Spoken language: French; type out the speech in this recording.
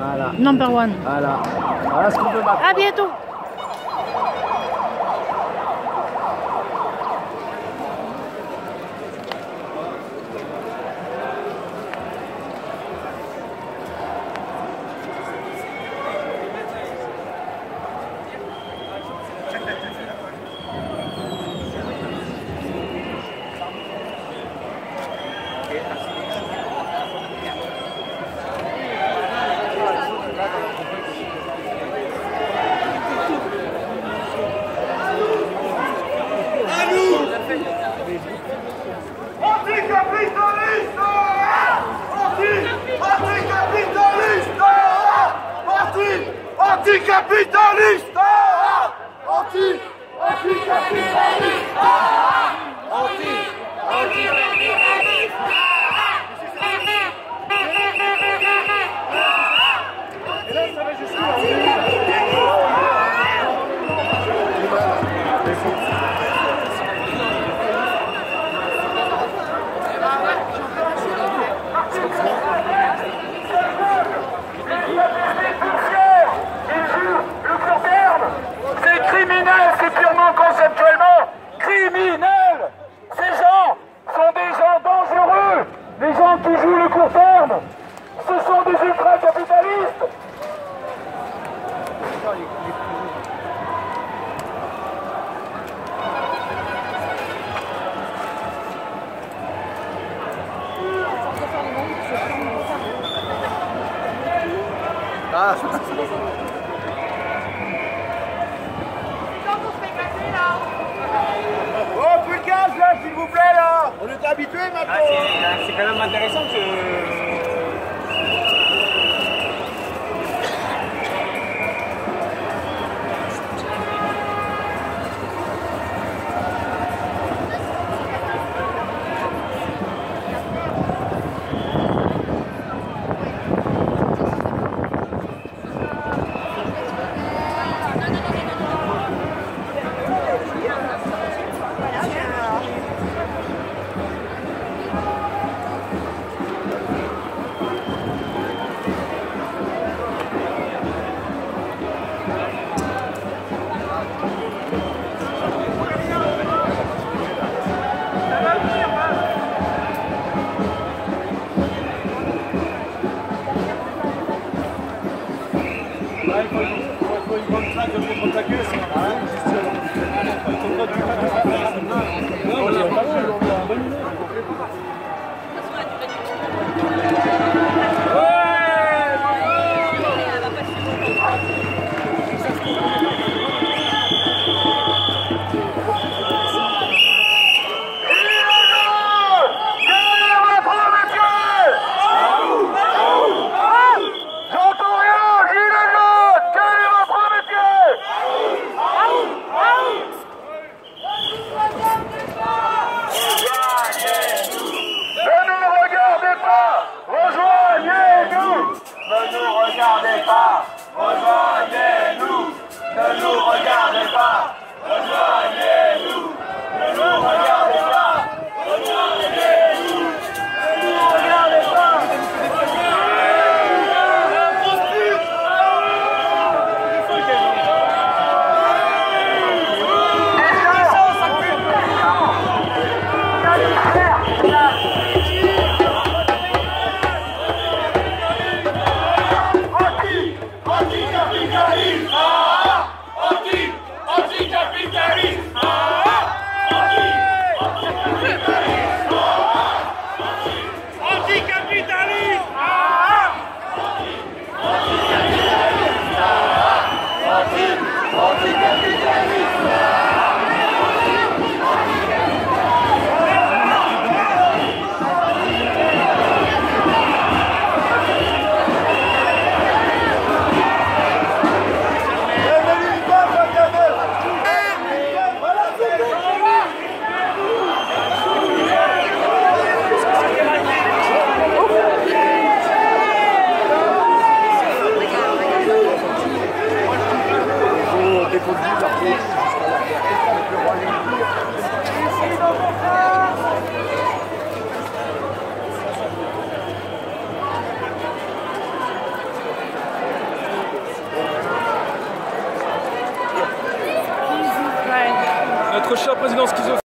Voilà. Number one. Voilà. Voilà ce qu'on veut maintenant. À bientôt. Anticapitaliste Anti Anticapitaliste Anti Anticapitaliste! Anti Anticapitaliste! Anti Anticapitaliste le court terme, c'est criminel, c'est purement conceptuellement criminel. Ces gens sont des gens dangereux, les gens qui jouent le court terme. Ce sont des ultra-capitalistes. Ah. Ah, c'est quand même intéressant que. rejoignez-nous, ne nous regardez pas. Notre cher président schizophrène.